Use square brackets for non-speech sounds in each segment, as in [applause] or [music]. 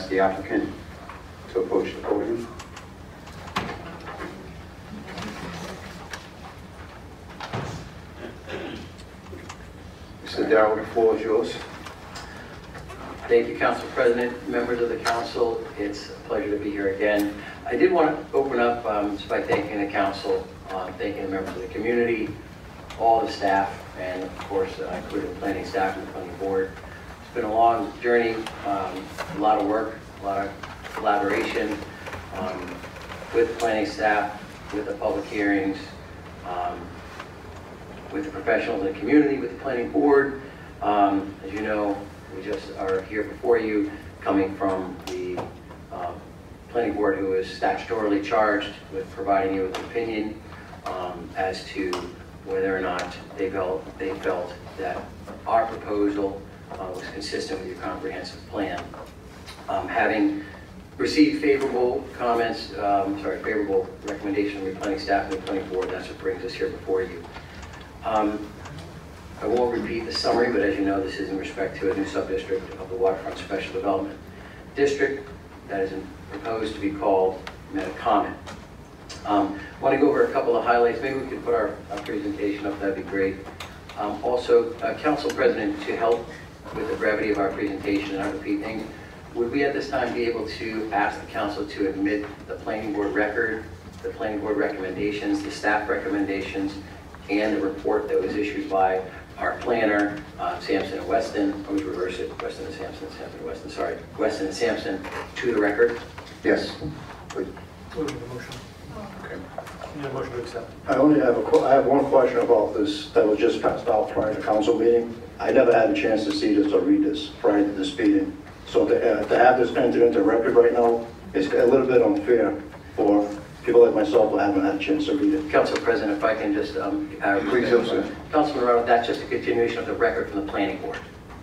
ask the applicant to approach the podium. Mr. Darrell, the floor is yours. Thank you, Council President, members of the council. It's a pleasure to be here again. I did want to open up um, just by thanking the council, uh, thanking the members of the community, all the staff, and of course, uh, including the planning staff and the planning board. It's been a long journey, um, a lot of work, a lot of collaboration um, with planning staff, with the public hearings, um, with the professionals in the community, with the planning board. Um, As you know, we just are here before you, coming from the um, planning board who is statutorily charged with providing you with an opinion um, as to whether or not they felt, they felt that our proposal uh, was consistent with your comprehensive plan. Um, Having received favorable comments, um, sorry, favorable recommendation from your planning staff and the planning board, that's what brings us here before you. Um, I won't repeat the summary, but as you know, this is in respect to a new sub-district of the Waterfront Special Development District that is proposed to be called Metacomet. Um, Want to go over a couple of highlights, maybe we could put our our presentation up, that'd be great. Um, Also, uh, Council President, to help with the brevity of our presentation and our repeating, would we at this time be able to ask the council to admit the planning board record, the planning board recommendations, the staff recommendations, and the report that was issued by our planner, uh, Sampson and Weston, always reverse it, Weston and Sampson, Sampson and Weston, sorry, Weston and Sampson, to the record. Yes, please. What is the motion? Okay. Need a motion to accept? I only have a, que- I have one question about this that was just passed out prior to council meeting. I never had a chance to see this or read this prior to this meeting. So to, uh, to have this entered into record right now is a little bit unfair for people like myself who haven't had a chance to read it. Council President, if I can just, um, uh, Please do, sir. Councilman Mourato, that's just a continuation of the record from the planning board.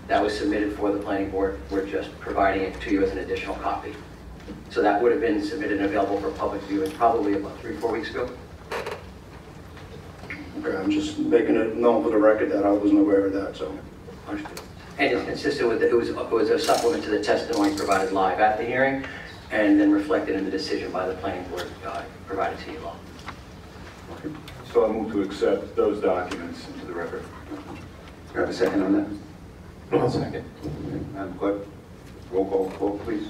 That was submitted for the planning board, we're just providing it to you as an additional copy. So that would have been submitted and available for public viewing probably about three, four weeks ago. Okay, I'm just making it known for the record that I wasn't aware of that, so. Understood. And it's consistent with, the- it was, it was a supplement to the testimony provided live at the hearing, and then reflected in the decision by the planning board uh, provided to you all. So I move to accept those documents into the record. You have a second on that? One second. Madam Clerk, roll call vote, please.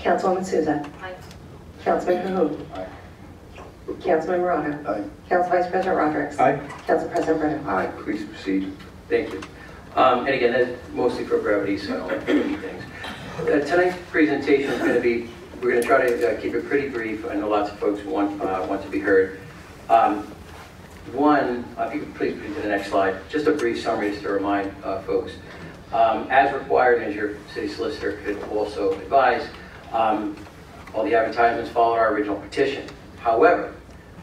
Councilwoman Sousa. Councilman Cahoon. Aye. Councilman Mourato. Aye. Council Vice President Rodrick. Aye. Council President Brennan. Aye, please proceed. Thank you. Um, And again, that's mostly for brevity, so I don't repeat things. Uh, Tonight's presentation is going to be, we're going to try to uh, keep it pretty brief. I know lots of folks want, uh, want to be heard. Um, One, uh, if you could please move to the next slide, just a brief summary just to remind uh, folks. Um, As required, as your city solicitor could also advise, um, all the advertisements followed our original petition. However,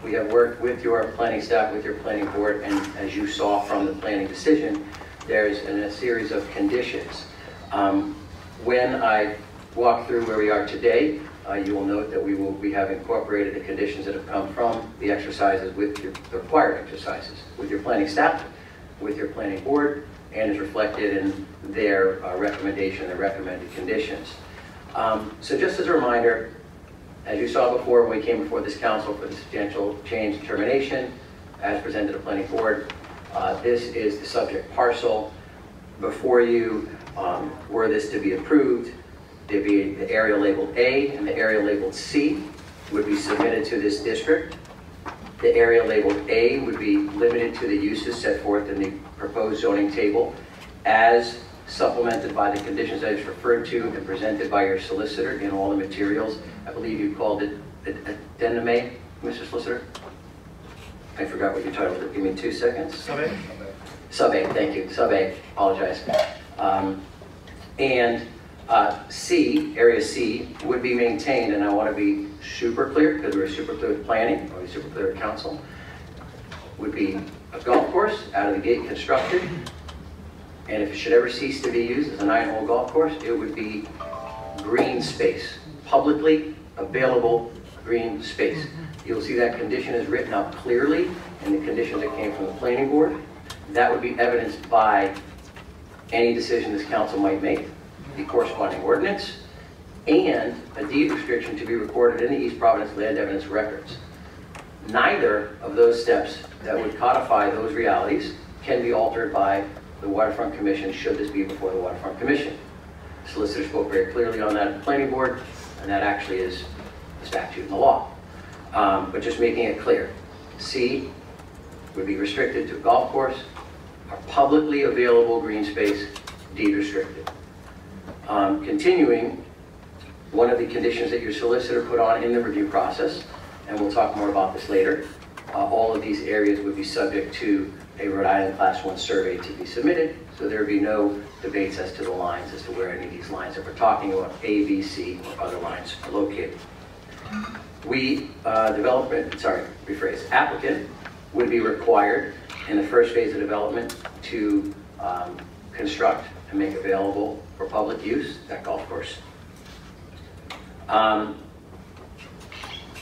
we have worked with your planning staff, with your planning board, and as you saw from the planning decision, there's a series of conditions. Um, When I walk through where we are today, uh, you will note that we will, we have incorporated the conditions that have come from the exercises with your, the required exercises, with your planning staff, with your planning board, and is reflected in their uh, recommendation, the recommended conditions. Um, So just as a reminder, as you saw before, when we came before this council for the substantial change determination, as presented to the planning board, uh, this is the subject parcel. Before you, um, were this to be approved, there'd be the area labeled A and the area labeled C would be submitted to this district. The area labeled A would be limited to the uses set forth in the proposed zoning table as supplemented by the conditions I just referred to and presented by your solicitor in all the materials. I believe you called it addendum A, Mr. Solicitor? I forgot what your title was. Give me two seconds. Survey? Sub A, thank you, sub A, apologize. Um, And uh, C, area C, would be maintained, and I want to be super clear, because we're super clear with planning, be super clear with council, would be a golf course, out of the gate constructed, and if it should ever cease to be used as a nine-hole golf course, it would be green space, publicly available green space. Mm-hmm. You'll see that condition is written out clearly in the conditions that came from the planning board. That would be evidenced by any decision this council might make, the corresponding ordinance, and a deed restriction to be recorded in the East Providence Land Evidence Records. Neither of those steps that would codify those realities can be altered by the Waterfront Commission should this be before the Waterfront Commission. Solicitor spoke very clearly on that at the planning board, and that actually is the statute and the law. Um, But just making it clear, C would be restricted to golf course or publicly available green space deed restricted. Um, Continuing, one of the conditions that your solicitor put on in the review process, and we'll talk more about this later, uh, all of these areas would be subject to a Rhode Island Class 1 survey to be submitted, so there would be no debates as to the lines, as to where any of these lines that we're talking about, A, B, C, or other lines are located. We, uh, development, sorry, rephrase, applicant would be required in the first phase of development to um, construct and make available for public use that golf course. Um,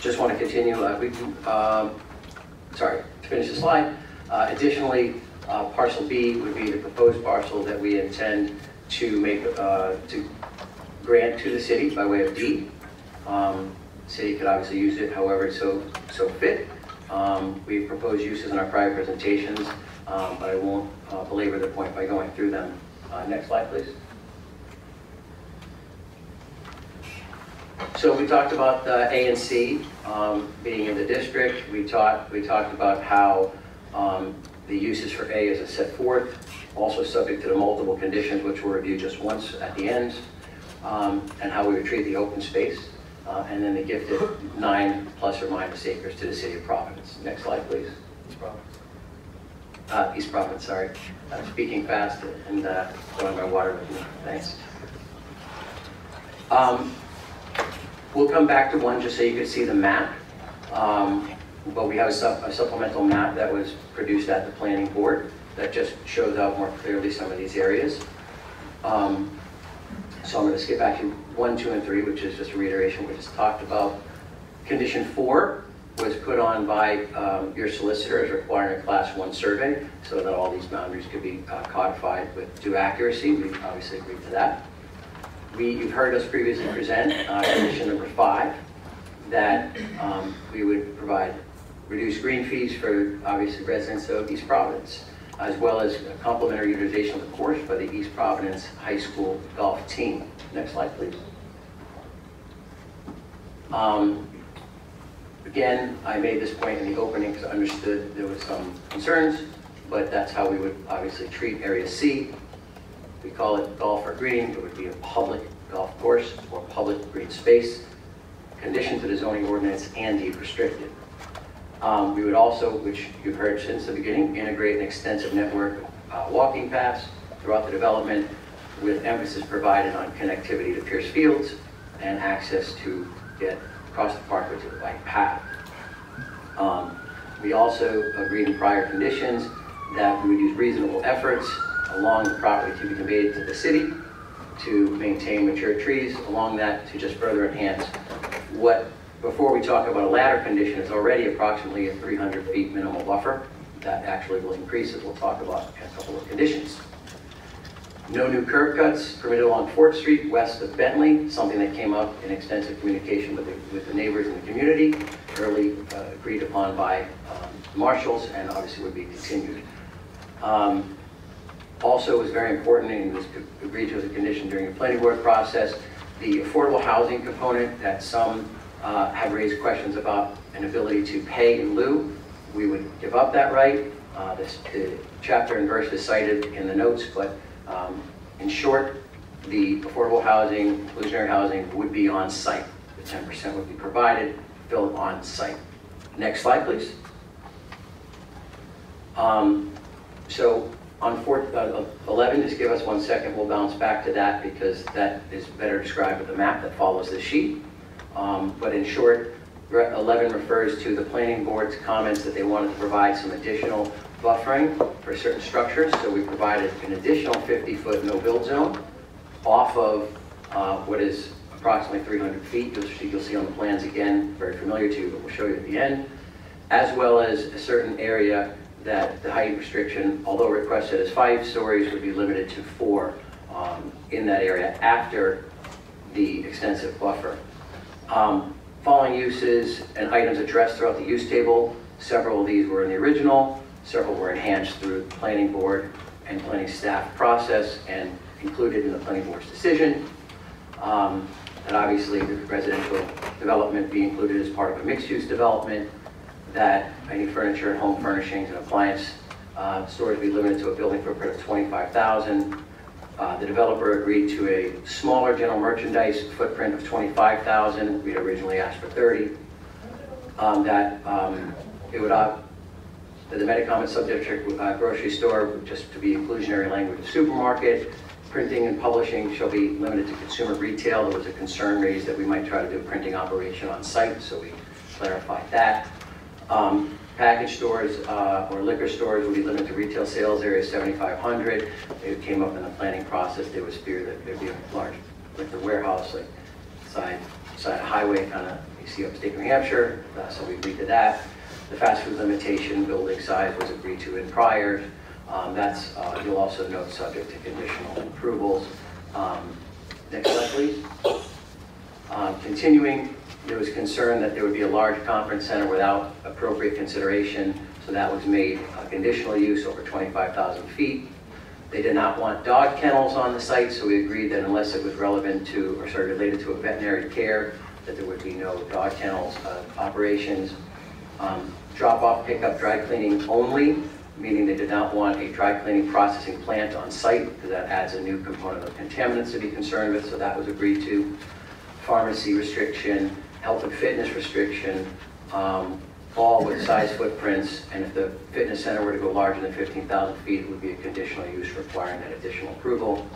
Just want to continue, uh, we, um, sorry, to finish the slide. Uh, Additionally, uh, parcel B would be the proposed parcel that we intend to make, uh, to grant to the city by way of deed. Um, City could obviously use it however it so, so fit. Um, We proposed uses in our prior presentations, um, but I won't uh, belabor the point by going through them. Uh, Next slide, please. So we talked about uh, A and C um, being in the district. We talked, we talked about how um, the uses for A as is set forth, also subject to the multiple conditions, which were reviewed just once at the end, um, and how we would treat the open space, uh, and then the gifted nine plus or minus acres to the city of Providence. Next slide, please. Uh, East Providence, sorry. I'm speaking fast and uh, throwing my water with me. Thanks. Um, We'll come back to one just so you can see the map. Um, But we have a sup- a supplemental map that was produced at the planning board that just shows out more clearly some of these areas. Um, So I'm going to skip back to one, two, and three, which is just a reiteration we just talked about. Condition four was put on by um, your solicitor as requiring a class one survey so that all these boundaries could be uh, codified with due accuracy. We obviously agreed to that. We, you've heard us previously present, uh, condition number five, that um, we would provide reduced green fees for obviously residents of East Providence, as well as complimentary utilization of the course by the East Providence High School golf team. Next slide, please. Um, Again, I made this point in the opening because I understood there was some concerns, but that's how we would obviously treat Area C. We call it golf or green, it would be a public golf course or public green space, conditioned to the zoning ordinance and deed restricted. Um, We would also, which you've heard since the beginning, integrate an extensive network of uh, walking paths throughout the development with emphasis provided on connectivity to Pierce Fields and access to get across the parkway to the bike path. Um, We also agreed in prior conditions that we would use reasonable efforts along the property to be conveyed to the city to maintain mature trees along that to just further enhance what, before we talk about a ladder condition, is already approximately a 300 feet minimal buffer. That actually will increase as we'll talk about in a couple of conditions. No new curb cuts permitted along Fort Street west of Bentley, something that came up in extensive communication with the, with the neighbors in the community, early uh, agreed upon by um, marshals, and obviously would be continued. Um, Also, was very important, and was agreed to as a condition during the planning board process, the affordable housing component that some uh, have raised questions about an ability to pay in lieu. We would give up that right. Uh, this- The chapter and verse is cited in the notes, but um, in short, the affordable housing, inclusionary housing would be on site. The 10% would be provided, built on site. Next slide, please. Um, So on four- uh, 11, just give us one second, we'll bounce back to that because that is better described with the map that follows this sheet. Um, But in short, 11 refers to the planning board's comments that they wanted to provide some additional buffering for certain structures. So we provided an additional 50-foot no-build zone off of uh, what is approximately 300 feet. You'll see, you'll see on the plans again, very familiar to you, but we'll show you at the end. As well as a certain area that the height restriction, although requested as five stories, would be limited to four um, in that area after the extensive buffer. Um, Following uses and items addressed throughout the use table, several of these were in the original, several were enhanced through the planning board and planning staff process and included in the planning board's decision. Um, And obviously, the residential development be included as part of a mixed-use development, that any furniture and home furnishings and appliance uh, storage be limited to a building footprint of 25,000. Uh, The developer agreed to a smaller general merchandise footprint of 25,000. We'd originally asked for 30. Um, That um, it would, uh, that the Metacomet subdistrict uh, grocery store, just to be inclusionary language, supermarket, printing and publishing shall be limited to consumer retail. There was a concern raised that we might try to do a printing operation on site, so we clarified that. Um, Package stores uh, or liquor stores would be limited to retail sales area 7,500. It came up in the planning process, there was fear that there'd be a large liquor warehouse, like side, side highway, kind of, you see upstate New Hampshire, uh, so we agreed to that. The fast food limitation, building size was agreed to in prior. Um, That's, uh, you'll also note, subject to conditional approvals. Um, Next slide, please. Um, Continuing, there was concern that there would be a large conference center without appropriate consideration, so that was made a conditional use over 25,000 feet. They did not want dog kennels on the site, so we agreed that unless it was relevant to, or sorry, related to a veterinary care, that there would be no dog kennels uh, operations. Um, Drop-off, pickup, dry cleaning only, meaning they did not want a dry cleaning processing plant on site, because that adds a new component of contaminants to be concerned with, so that was agreed to. Pharmacy restriction, health and fitness restriction, um, all with size footprints, and if the fitness center were to go larger than 15,000 feet, it would be a conditional use requiring that additional approval.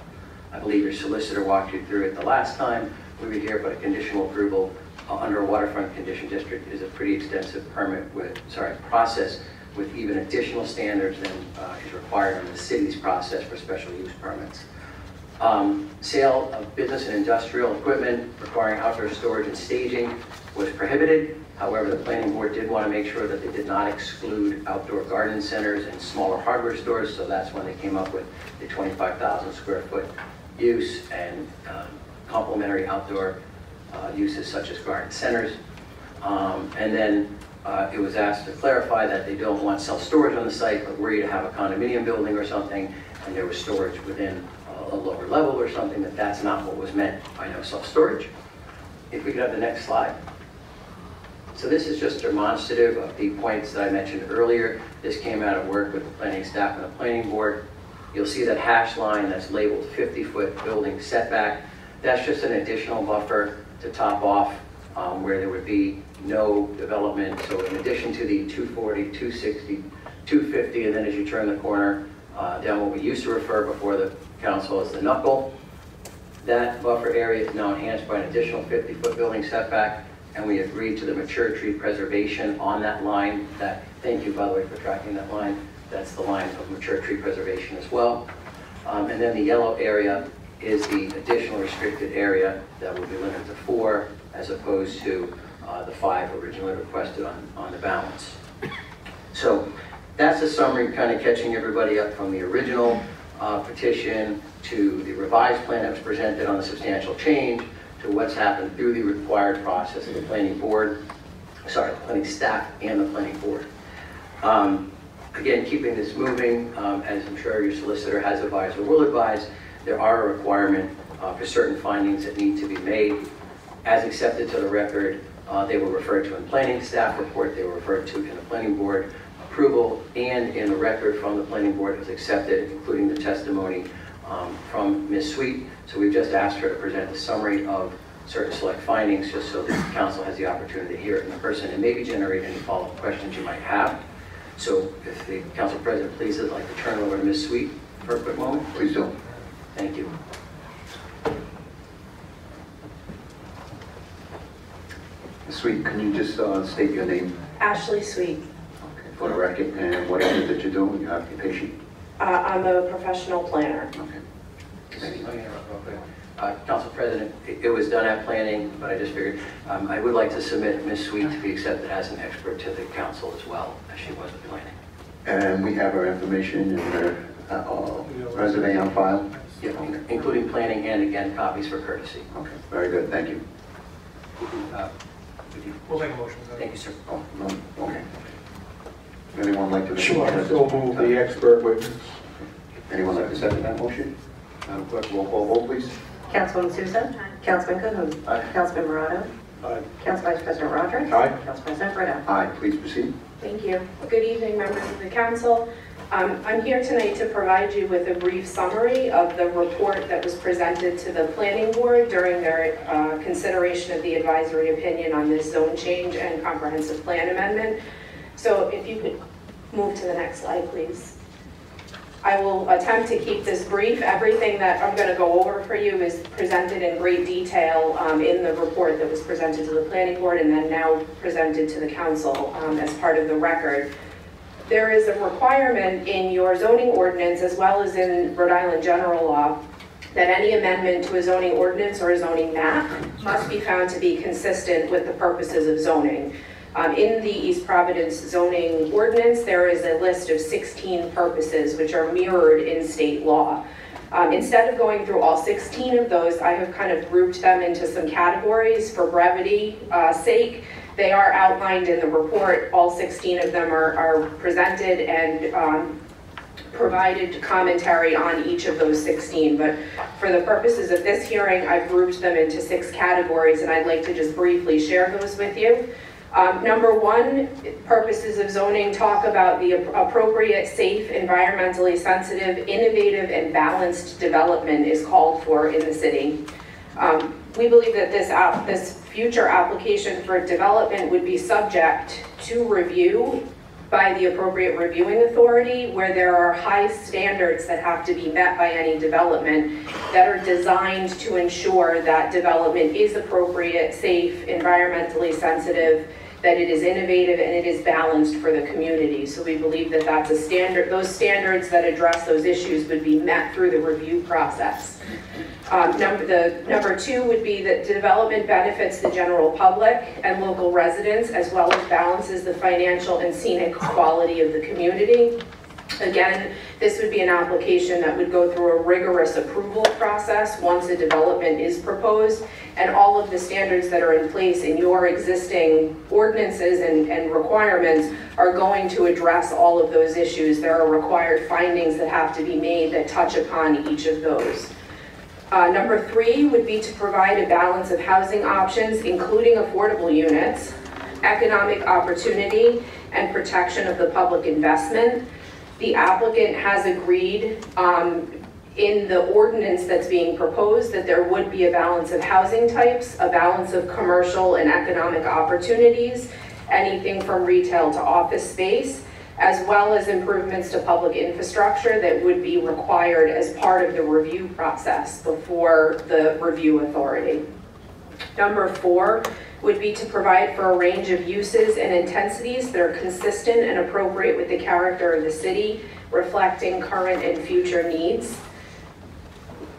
I believe your solicitor walked you through it the last time we were here, but a conditional approval uh, under a waterfront condition district is a pretty extensive permit with, sorry, process with even additional standards than uh, is required in the city's process for special use permits. Um, Sale of business and industrial equipment requiring outdoor storage and staging was prohibited. However, the planning board did want to make sure that they did not exclude outdoor garden centers and smaller hardware stores, so that's when they came up with the 25,000 square foot use and um, complementary outdoor uh, uses such as garden centers. Um, And then uh, it was asked to clarify that they don't want self-storage on the site, but were you to have a condominium building or something, and there was storage within a- lower level or something, that that's not what was meant by no self-storage. If we could have the next slide. So this is just demonstrative of the points that I mentioned earlier. This came out of work with the planning staff and the planning board. You'll see that hash line that's labeled 50-foot building setback. That's just an additional buffer to top off um, where there would be no development. So in addition to the 240, 260, 250, and then as you turn the corner, uh, down what we used to refer before the council as the knuckle, that buffer area is now enhanced by an additional 50-foot building setback, and we agreed to the mature tree preservation on that line. That, thank you, by the way, for tracking that line. That's the line of mature tree preservation as well. Um, And then the yellow area is the additional restricted area that will be limited to four, as opposed to uh, the five originally requested on, on the balance. So that's a summary, kind of catching everybody up from the original uh, petition to the revised plan that was presented on the substantial change to what's happened through the required process of the planning board, sorry, the planning staff and the planning board. Um, Again, keeping this moving, um, as I'm sure your solicitor has advised or will advise, there are a requirement uh, for certain findings that need to be made. As accepted to the record, uh, they were referred to in planning staff report, they were referred to in the planning board approval, and in the record from the planning board was accepted, including the testimony um, from Ms. Sweet. So we've just asked her to present a summary of certain select findings, just so the council has the opportunity to hear it in person and maybe generate any follow-up questions you might have. So if the council president please, I'd like to turn over to Ms. Sweet for a quick moment. Please do. Thank you. Sweet, can you just uh, state your name Ashley Sweet. For the record and what it is that you do, your occupation? Uh, I'm a professional planner. Okay. Let me interrupt. Uh, Council President, it it was done at planning, but I just figured, um, I would like to submit Ms. Sweet to be accepted as an expert to the council as well, as she was at planning. And we have her information in her uh, uh, resume on file? Yeah, Including planning and again, copies for courtesy. Okay, very good, thank you. Uh, you- We'll make a motion. Thank you, sir. Oh, no, okay. Anyone like to? Sure, so move the expert witness. Anyone like to second that motion? Madam Clerk, roll call vote, please. Councilwoman Sousa. Councilman Cahoon. Aye. Councilman Mourato. Aye. Council Vice President Rodrick. Aye. Council President Britto. Aye, please proceed. Thank you. Good evening, members of the council. Um, I'm here tonight to provide you with a brief summary of the report that was presented to the planning board during their uh, consideration of the advisory opinion on this zone change and comprehensive plan amendment. So if you could move to the next slide, please. I will attempt to keep this brief. Everything that I'm going to go over for you is presented in great detail um, in the report that was presented to the planning board and then now presented to the council um, as part of the record. There is a requirement in your zoning ordinance as well as in Rhode Island general law that any amendment to a zoning ordinance or a zoning map must be found to be consistent with the purposes of zoning. Um, In the East Providence zoning ordinance, there is a list of 16 purposes which are mirrored in state law. Um, Instead of going through all 16 of those, I have kind of grouped them into some categories for brevity uh, sake. They are outlined in the report. All 16 of them are are presented and um, provided commentary on each of those 16. But for the purposes of this hearing, I've grouped them into six categories, and I'd like to just briefly share those with you. Um, Number one, purposes of zoning talk about the appropriate, safe, environmentally sensitive, innovative, and balanced development is called for in the city. Um, We believe that this, app- this future application for development would be subject to review by the appropriate reviewing authority, where there are high standards that have to be met by any development that are designed to ensure that development is appropriate, safe, environmentally sensitive, that it is innovative, and it is balanced for the community. So we believe that that's a standard, those standards that address those issues would be met through the review process. Um, Number, the, number two would be that development benefits the general public and local residents, as well as balances the financial and scenic quality of the community. Again, this would be an application that would go through a rigorous approval process once a development is proposed, and all of the standards that are in place in your existing ordinances and, and requirements are going to address all of those issues. There are required findings that have to be made that touch upon each of those. Uh, Number three would be to provide a balance of housing options, including affordable units, economic opportunity, and protection of the public investment. The applicant has agreed um, in the ordinance that's being proposed that there would be a balance of housing types, a balance of commercial and economic opportunities, anything from retail to office space, as well as improvements to public infrastructure that would be required as part of the review process before the review authority. Number four would be to provide for a range of uses and intensities that are consistent and appropriate with the character of the city, reflecting current and future needs.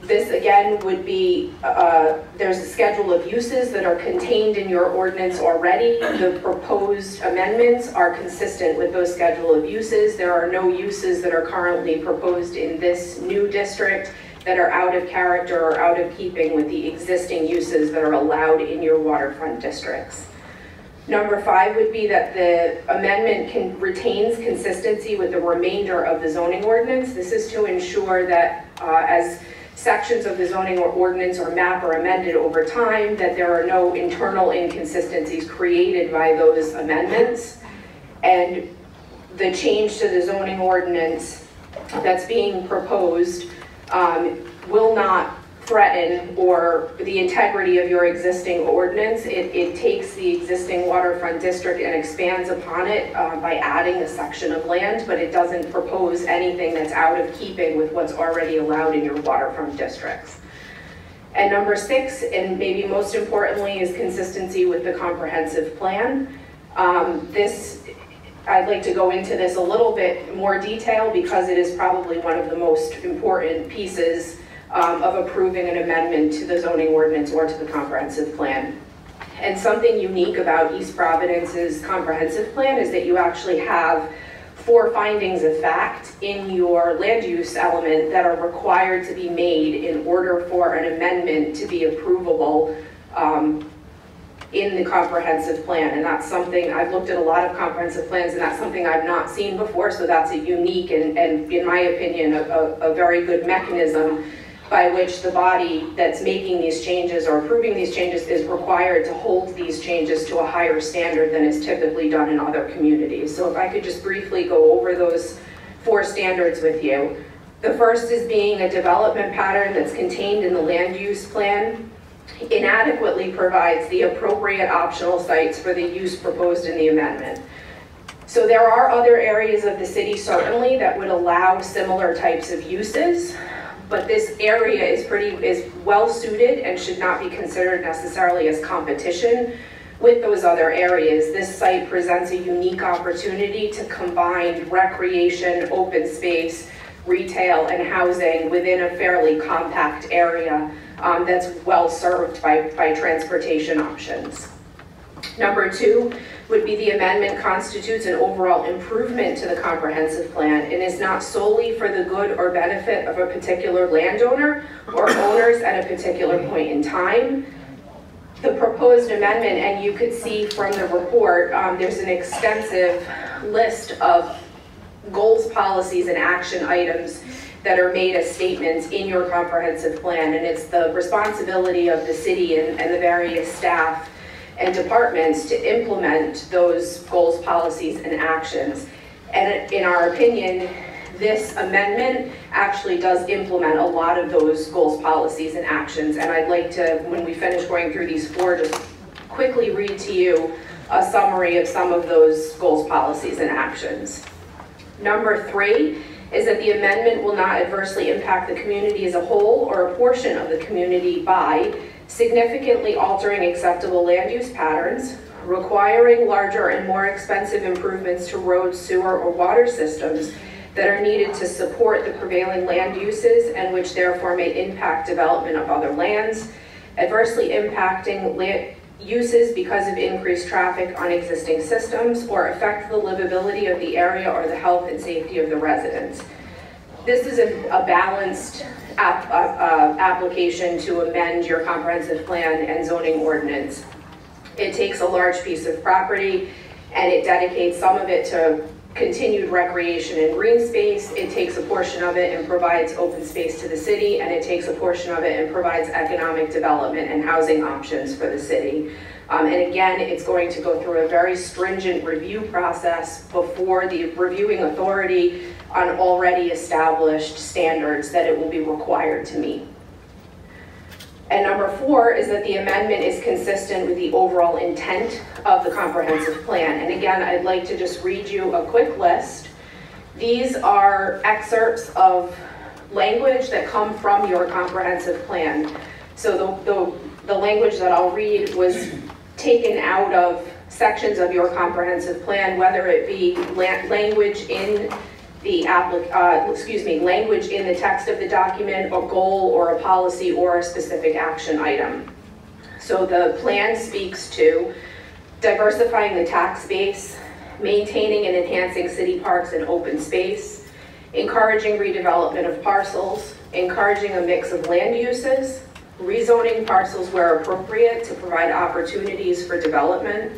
This again would be, uh, there's a schedule of uses that are contained in your ordinance already. The proposed amendments are consistent with those schedule of uses. There are no uses that are currently proposed in this new district that are out of character or out of keeping with the existing uses that are allowed in your waterfront districts. Number five would be that the amendment can, retains consistency with the remainder of the zoning ordinance. This is to ensure that uh, as sections of the zoning or ordinance or map are amended over time, that there are no internal inconsistencies created by those amendments. And the change to the zoning ordinance that's being proposed um, will not threaten or the integrity of your existing ordinance. It, it takes the existing waterfront district and expands upon it uh, by adding a section of land, but it doesn't propose anything that's out of keeping with what's already allowed in your waterfront districts. And number six, and maybe most importantly, is consistency with the comprehensive plan. Um, This, I'd like to go into this a little bit more detail because it is probably one of the most important pieces um, of approving an amendment to the zoning ordinance or to the comprehensive plan. And something unique about East Providence's comprehensive plan is that you actually have four findings of fact in your land use element that are required to be made in order for an amendment to be approvable um, in the comprehensive plan. And that's something, I've looked at a lot of comprehensive plans, and that's something I've not seen before, so that's a unique and, and in my opinion, a, a, a very good mechanism by which the body that's making these changes or approving these changes is required to hold these changes to a higher standard than is typically done in other communities. So if I could just briefly go over those four standards with you. The first is being a development pattern that's contained in the land use plan inadequately provides the appropriate optional sites for the use proposed in the amendment. So there are other areas of the city certainly that would allow similar types of uses, but this area is pretty, is well suited and should not be considered necessarily as competition with those other areas. This site presents a unique opportunity to combine recreation, open space, retail, and housing within a fairly compact area um, that's well served by, by transportation options. Number two would be the amendment constitutes an overall improvement to the comprehensive plan and is not solely for the good or benefit of a particular landowner or [coughs] owners at a particular point in time. The proposed amendment, and you could see from the report, um, there's an extensive list of goals, policies, and action items that are made as statements in your comprehensive plan. And it's the responsibility of the city and, and the various staff and departments to implement those goals, policies, and actions. And in our opinion, this amendment actually does implement a lot of those goals, policies, and actions. And I'd like to, when we finish going through these four, just quickly read to you a summary of some of those goals, policies, and actions. Number three is that the amendment will not adversely impact the community as a whole or a portion of the community by significantly altering acceptable land use patterns, requiring larger and more expensive improvements to road, sewer, or water systems that are needed to support the prevailing land uses and which therefore may impact development of other lands, adversely impacting land uses because of increased traffic on existing systems, or affect the livability of the area or the health and safety of the residents. This is a, a balanced ap uh, uh, application to amend your comprehensive plan and zoning ordinance. It takes a large piece of property and it dedicates some of it to continued recreation and green space. It takes a portion of it and provides open space to the city, and it takes a portion of it and provides economic development and housing options for the city. Um, and again, it's going to go through a very stringent review process before the reviewing authority on already established standards that it will be required to meet. And number four is that the amendment is consistent with the overall intent of the comprehensive plan. And again, I'd like to just read you a quick list. These are excerpts of language that come from your comprehensive plan. So the, the, the language that I'll read was taken out of sections of your comprehensive plan, whether it be language in the uh, excuse me, language in the text of the document, a goal or a policy or a specific action item. So the plan speaks to diversifying the tax base, maintaining and enhancing city parks and open space, encouraging redevelopment of parcels, encouraging a mix of land uses, rezoning parcels where appropriate to provide opportunities for development,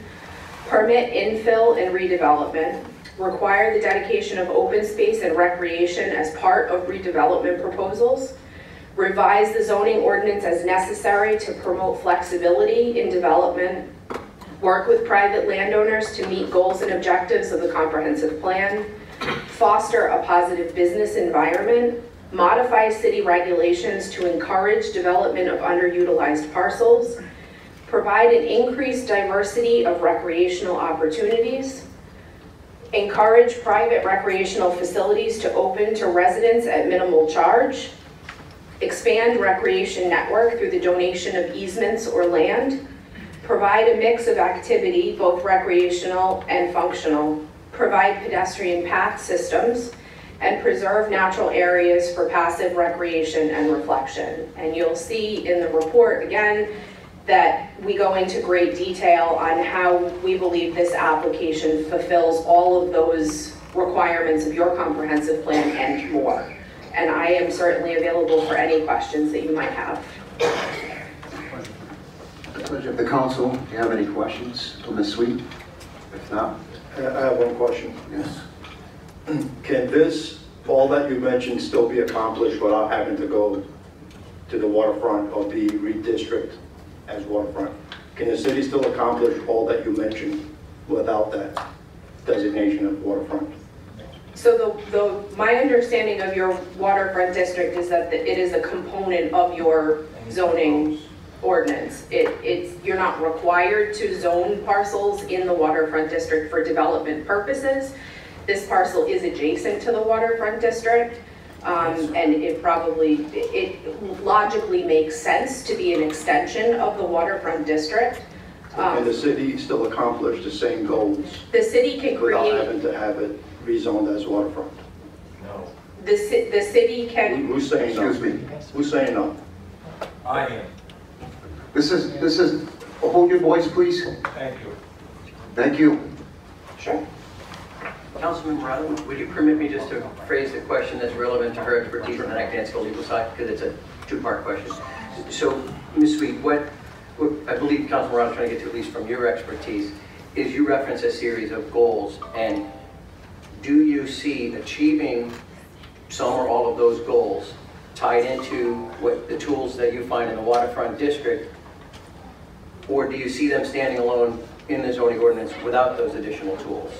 permit infill and redevelopment, require the dedication of open space and recreation as part of redevelopment proposals, revise the zoning ordinance as necessary to promote flexibility in development, work with private landowners to meet goals and objectives of the comprehensive plan, foster a positive business environment, modify city regulations to encourage development of underutilized parcels, provide an increased diversity of recreational opportunities, encourage private recreational facilities to open to residents at minimal charge, expand recreation network through the donation of easements or land, provide a mix of activity, both recreational and functional, provide pedestrian path systems, and preserve natural areas for passive recreation and reflection. And you'll see in the report, again, that we go into great detail on how we believe this application fulfills all of those requirements of your comprehensive plan and more. And I am certainly available for any questions that you might have. The pleasure of the council. Do you have any questions for Ms. Sweet? If not, I I have one question. yes. [clears throat] Can this, all that you mentioned, still be accomplished without having to go to the waterfront or be redistricted as waterfront? Can the city still accomplish all that you mentioned without that designation of waterfront? So the, the, my understanding of your waterfront district is that it is a component of your zoning ordinance. It, it's, you're not required to zone parcels in the waterfront district for development purposes. This parcel is adjacent to the waterfront district, um, and it probably, it logically makes sense to be an extension of the waterfront district. And the Um, city still accomplish the same goals The city can without create, having to have it rezoned as waterfront? No. the, ci- the city Who- can, Who's saying no? Excuse me. Who's saying no? I am. This is, this is, hold your voice, please. Thank you. Thank you. sure. Councilman Mourato, would you permit me just to phrase the question that's relevant to her expertise, answer the legal side, because it's a two-part question. So, Ms. Sweet, what, what I believe Councilman Mourato is trying to get to, at least from your expertise, is you reference a series of goals, and do you see achieving some or all of those goals tied into what the tools that you find in the waterfront district? Or do you see them standing alone in the zoning ordinance without those additional tools?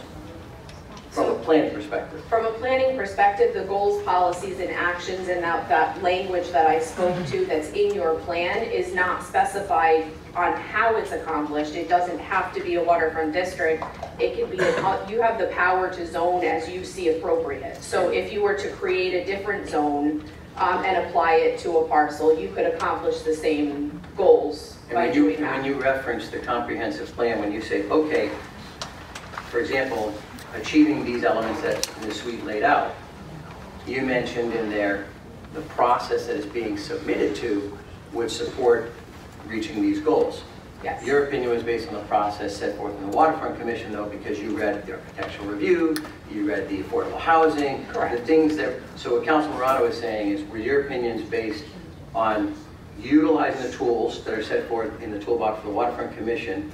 From a planning perspective. From a planning perspective, the goals, policies, and actions and that, that language that I spoke to that's in your plan is not specified on how it's accomplished. It doesn't have to be a waterfront district. It can be, a- you have the power to zone as you see appropriate. So if you were to create a different zone um, and apply it to a parcel, you could accomplish the same goals And by when you, that. when you reference the comprehensive plan, when you say, okay, for example, achieving these elements that Ms. Sweet laid out, you mentioned in there the process that is being submitted to would support reaching these goals. Yes. Your opinion was based on the process set forth in the Waterfront Commission, though, because you read the architectural review, you read the affordable housing. Correct. The things that, so what Councilman Mourato is saying is, were your opinions based on utilizing the tools that are set forth in the toolbox for the Waterfront Commission,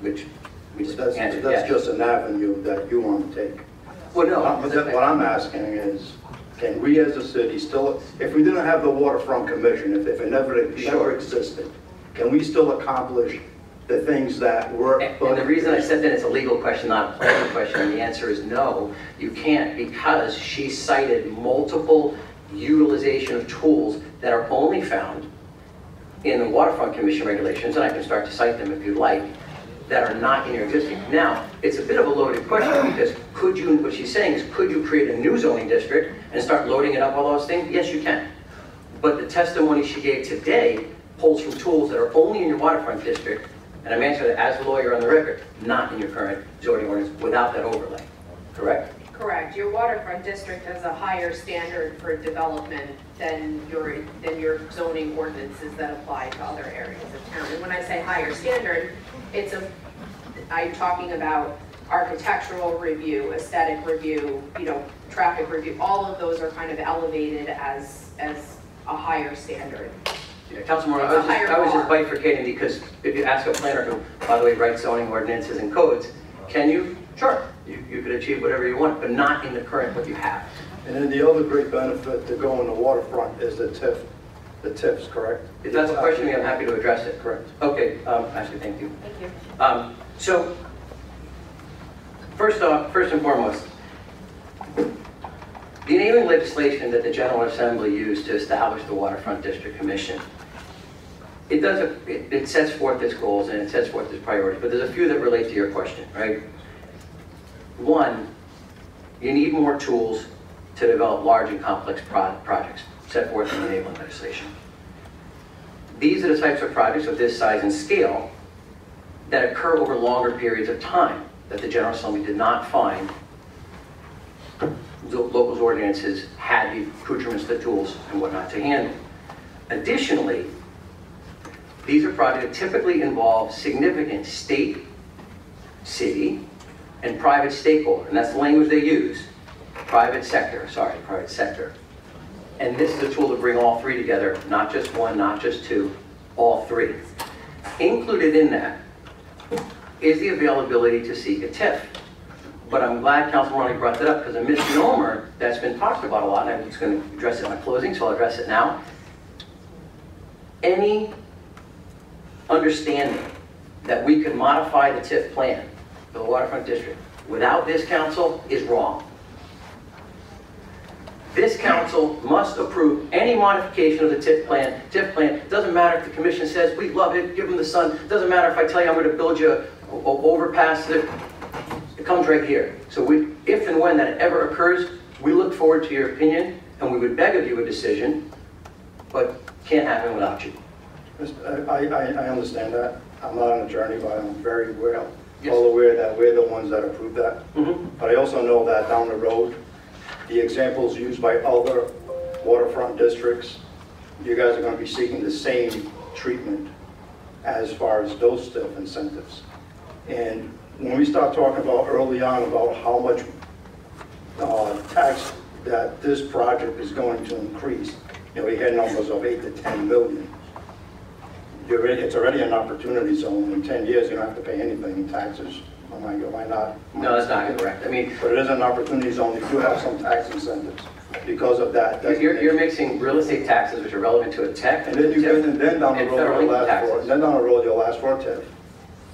which we just That's, that's just an avenue that you want to take. Well, no. Uh, but that- What I'm asking is, can we as a city still, if we didn't have the waterfront commission, if, if it never, never existed, can we still accomplish the things that were? And and the reason I said that it's a legal question, not a planning question, and the answer is no, you can't, because she cited multiple utilization of tools that are only found in the Waterfront Commission regulations, and I can start to cite them if you'd like, that are not in your existing. Now, it's a bit of a loaded question, [clears throat] because could you, what she's saying is, could you create a new zoning district and start loading it up, all those things? Yes, you can. But the testimony she gave today pulls from tools that are only in your waterfront district, and I'm answering that as a lawyer on the record, not in your current zoning ordinance, without that overlay, correct? Correct. Your waterfront district has a higher standard for development than your, than your zoning ordinances that apply to other areas of town. And when I say higher standard, it's a, I'm talking about architectural review, aesthetic review, you know, traffic review, all of those are kind of elevated as, as a higher standard. Yeah, Councilman, I was just, I was just bifurcating because if you ask a planner who, by the way, writes zoning ordinances and codes, can you? Sure, you, you could achieve whatever you want, but not in the current what you have. And then the other great benefit to going to the waterfront is the TIF, the TIFs, correct? If that's a question, I'm happy to address it. Correct. Okay, um, actually, thank you. Thank you. Um, So, first off, first and foremost, the enabling legislation that the General Assembly used to establish the Waterfront District Commission, it does, a- it it sets forth its goals and it sets forth its priorities, but there's a few that relate to your question, right? One, you need more tools to develop large and complex pro- projects set forth in the enabling legislation. These are the types of projects of this size and scale that occur over longer periods of time that the General Assembly did not find the locals ordinances had the accoutrements, the tools, and whatnot to handle. Additionally, these are projects that typically involve significant state, city, and private stakeholder, and that's the language they use, private sector, sorry, private sector. And this is a tool to bring all three together, not just one, not just two, all three. Included in that is the availability to seek a TIF. But I'm glad Councilman Ronnie brought that up because a misnomer that's been talked about a lot, and I'm just going to address it in my closing, so I'll address it now. Any understanding that we could modify the TIF plan for the waterfront district without this council is wrong. This council must approve any modification of the TIF plan. TIF plan, doesn't matter if the commission says, we love it, give them the sun. Doesn't matter if I tell you I'm gonna build you a a- overpass, it it comes right here. So we, if and when that ever occurs, we look forward to your opinion, and we would beg of you a decision, but can't happen without you. I, I, I understand that. I'm not an attorney, but I'm very well, Yes. well aware that we're the ones that approve that. Mhm. But I also know that down the road, the examples used by other waterfront districts, you guys are gonna be seeking the same treatment as far as those TIF incentives. And when we start talking about early on about how much uh, tax that this project is going to increase, you know, we had numbers of eight to 10 million. You're it's already an opportunity zone. In 10 years, you don't have to pay anything in taxes. Why not? No, that's not correct. I mean, But it is an opportunity zone. You do have some tax incentives because of that. You're, you're mixing real estate taxes, which are relevant to a tech. And then you get, and then down the and road, federal you'll income ask for, taxes. then down the road, you'll ask for a TIF.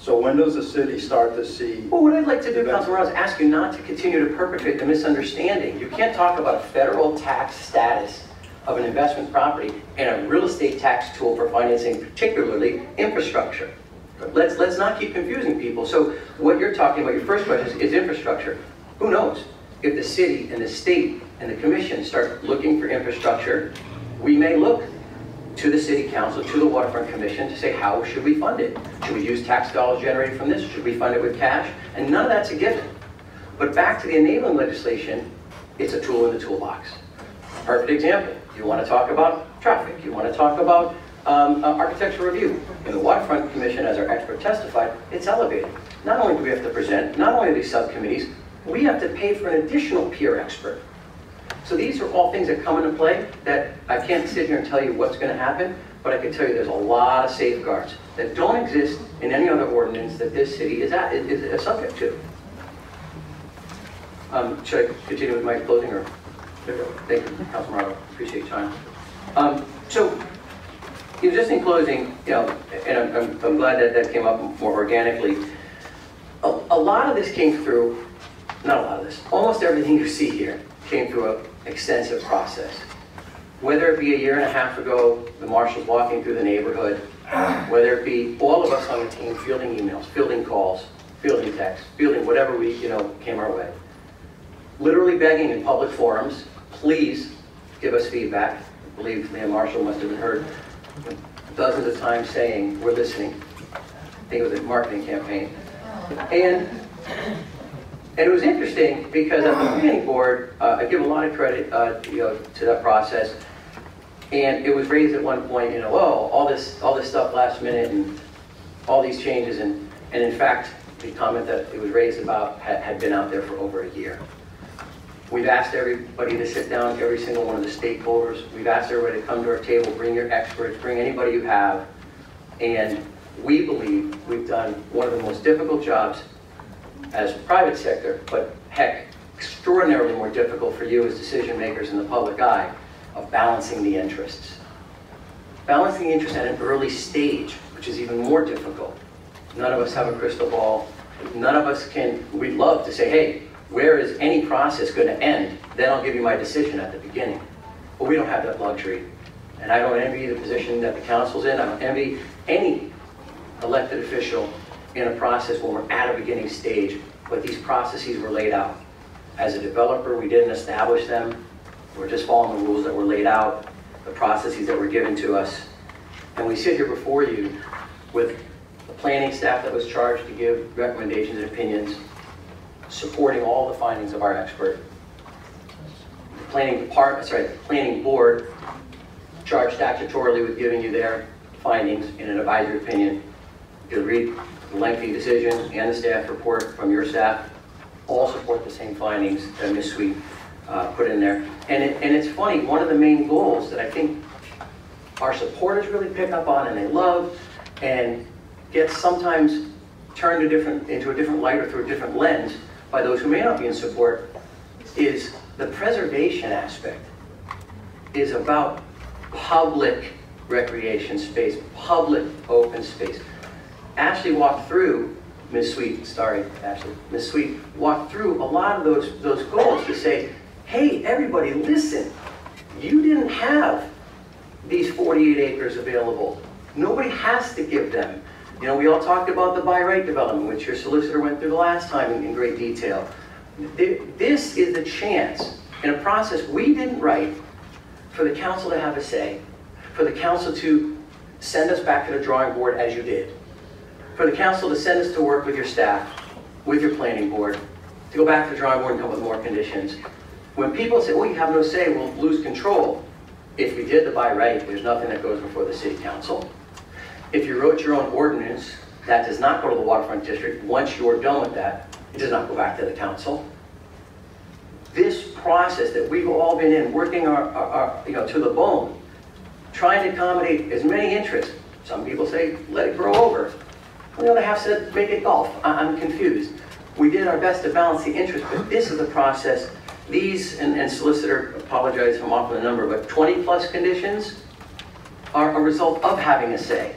So when does the city start to see, Well, what I'd like to do, Councilman Ross, is ask you not to continue to perpetrate the misunderstanding. You can't talk about a federal tax status of an investment property and a real estate tax tool for financing particularly infrastructure. Let's, let's not keep confusing people. So what you're talking about, your first question is, is infrastructure. Who knows? If the city and the state and the commission start looking for infrastructure, we may look to the city council, to the waterfront commission to say, how should we fund it? Should we use tax dollars generated from this? Should we fund it with cash? And none of that's a given. But back to the enabling legislation, it's a tool in the toolbox. Perfect example, you want to talk about traffic, you want to talk about um, uh, architectural review. In the waterfront commission, as our expert testified, it's elevated. Not only do we have to present, not only these subcommittees, we have to pay for an additional peer expert. So these are all things that come into play that I can't sit here and tell you what's going to happen, but I can tell you there's a lot of safeguards that don't exist in any other ordinance that this city is at, is subject to. Um, Should I continue with my closing or? Thank you, Councilman Mourato, appreciate your time. Um, So, you know, just in closing, you know, and I'm- I'm glad that that came up more organically. A a lot of this came through not a lot of this, almost everything you see here came through an extensive process. Whether it be a year and a half ago, the Marshalls walking through the neighborhood, whether it be all of us on the team fielding emails, fielding calls, fielding texts, fielding whatever we, you know, came our way. Literally begging in public forums, please give us feedback. I believe Leah Marshall must have been heard dozens of times saying, we're listening. I think it was a marketing campaign. And and it was interesting because at the planning board, uh, I give a lot of credit, uh, you know, to that process. And it was raised at one point, you know, oh, all this, all this stuff last minute and all these changes. And, and in fact, the comment that it was raised about had, had been out there for over a year. We've asked everybody to sit down, every single one of the stakeholders. We've asked everybody to come to our table, bring your experts, bring anybody you have. And we believe we've done one of the most difficult jobs as private sector, but heck, extraordinarily more difficult for you as decision makers in the public eye of balancing the interests. Balancing the interests at an early stage, which is even more difficult. None of us have a crystal ball. None of us can, we'd love to say, hey, where is any process going to end? Then I'll give you my decision at the beginning. But we don't have that luxury. And I don't envy the position that the council's in. I don't envy any elected official in a process when we're at a beginning stage, but these processes were laid out. As a developer, we didn't establish them. We're just following the rules that were laid out, the processes that were given to us. And we sit here before you with a planning staff that was charged to give recommendations and opinions, supporting all the findings of our expert. The planning department, sorry, the planning board charged statutorily with giving you their findings in an advisory opinion. You'll read the lengthy decision and the staff report from your staff. all support the same findings that Ms. Sweet uh, put in there. And it, and it's funny, one of the main goals that I think our supporters really pick up on and they love and gets sometimes turned a different, into a different light or through a different lens by those who may not be in support is the preservation aspect is about public recreation space, public open space. Ashley walked through, Ms. Sweet, sorry, Ashley, Ms. Sweet walked through a lot of those, those goals to say, hey, everybody, listen, you didn't have these 48 acres available. Nobody has to give them. You know, we all talked about the buy right development, which your solicitor went through the last time in in great detail. This is the chance, in a process we didn't write, for the council to have a say, for the council to send us back to the drawing board as you did, for the council to send us to work with your staff, with your planning board, to go back to the drawing board and come up with more conditions. When people say, well, you have no say, we'll lose control, if we did the buy right, there's nothing that goes before the city council. If you wrote your own ordinance, that does not go to the waterfront district. Once you're done with that, it does not go back to the council. This process that we've all been in, working our, our, our, you know, to the bone, trying to accommodate as many interests. Some people say, let it grow over. On the other half said, make it golf. I- I'm confused. We did our best to balance the interest, but this is the process. These, and and solicitor, apologize if I'm off the number, but 20-plus conditions are a result of having a say,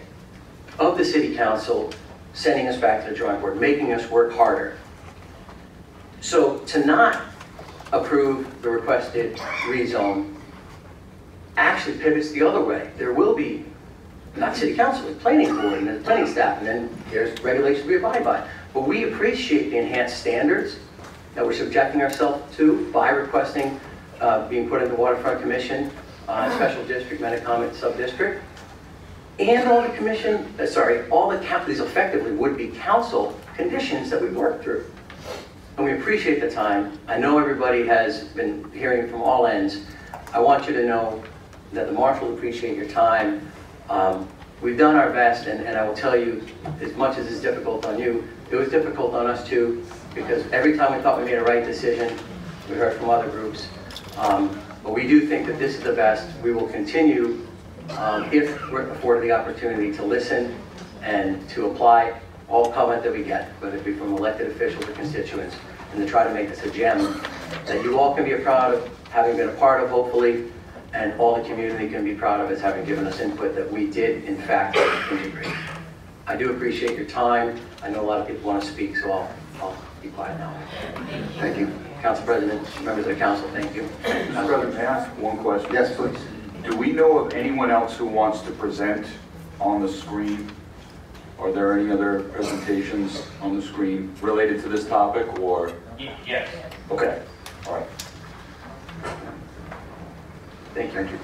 of the city council sending us back to the drawing board, making us work harder. So to not approve the requested rezone actually pivots the other way. There will be, not city council, but planning board and the planning staff, and then there's regulations we abide by. But we appreciate the enhanced standards that we're subjecting ourselves to by requesting uh, being put in the waterfront commission, uh, special district, Metacomet sub-district. And all the commission, uh, sorry, all the, cap- these effectively would be council conditions that we've worked through. And we appreciate the time. I know everybody has been hearing from all ends. I want you to know that the marshal appreciate your time. Um, We've done our best, and, and I will tell you, as much as it's difficult on you, it was difficult on us too, because every time we thought we made a right decision, we heard from other groups. Um, But we do think that this is the best. We will continue, um, if we're afforded the opportunity, to listen and to apply all comment that we get, whether it be from elected officials or constituents, and to try to make this a gem that you all can be proud of, having been a part of, hopefully, and all the community can be proud of as having given us input that we did, in fact, integrate. I do appreciate your time. I know a lot of people want to speak, so I'll, I'll be quiet now. Thank you. Council President, members of the council, thank you. Mr. President, may I ask one question? Yes, please. Do we know of anyone else who wants to present on the screen? Are there any other presentations on the screen related to this topic, or? Yes. Okay, all right. Thank you. Thank you.